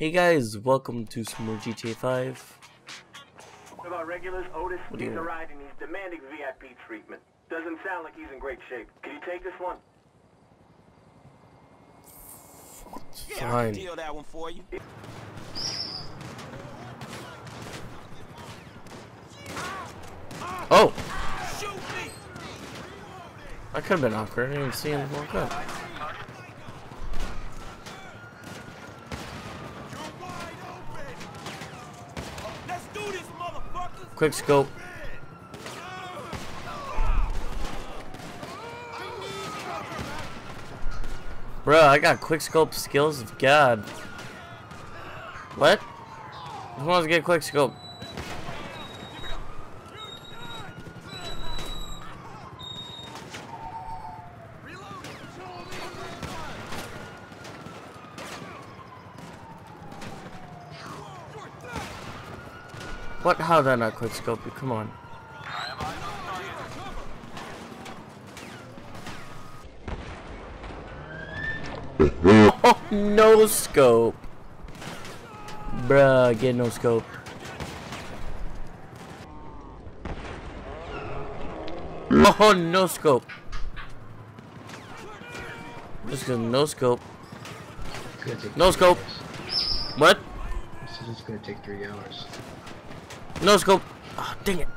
Hey guys, welcome to some more GTA 5. What about regulars? Otis What do needs you a want? ride and he's demanding VIP treatment. Doesn't sound like he's in great shape. Can you take this one? Yeah, I can deal that one for you. Oh! Shoot me! That could have been awkward. I didn't even see him walk up. You're wide open! Let's do this, motherfuckers! Quick scope. Bro, I got quick scope skills of God. What? Who wants to get quick scope? What? How did I not quick scope you? Come on. Oh, no scope. Bruh, get no scope. Oh, no scope. Just gonna no scope. It's gonna take No scope. What? This is gonna take three hours. No scope. Oh, ah, dang it.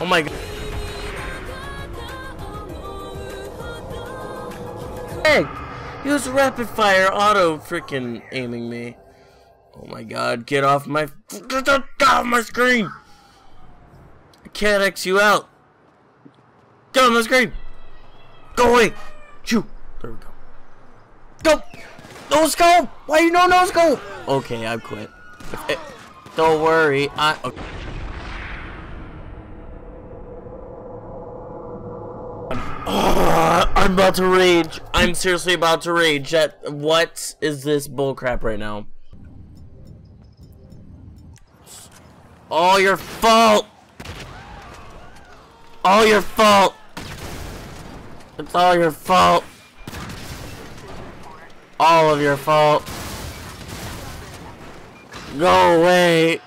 Oh my god. Hey! He was rapid fire auto freaking aiming me. Oh my god, get off my get off my screen! I can't X you out. Get off my screen! Go away! Shoot! There we go. Go! No scope! Why you no no scope? Okay, I quit. Don't worry, I. Ah, I'm about to rage. I'm seriously about to rage. That what is this bullcrap right now? All your fault. All your fault. It's all your fault. All of your fault. Go away.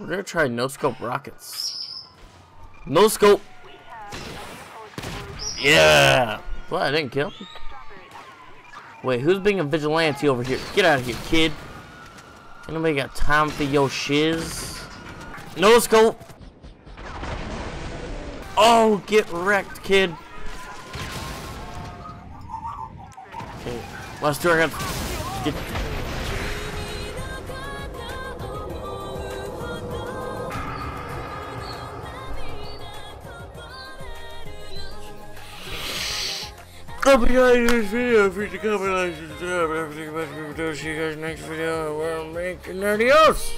We're gonna try no scope rockets. No scope. Yeah. What? I didn't kill. him? Wait, who's being a vigilante over here? Get out of here, kid. Anybody got time for your shiz. No scope. Oh, get wrecked, kid. Okay, let's do our get. Hope you guys this video. Free to comment, like, subscribe, and everything about the video. See you guys next video. We're making adios.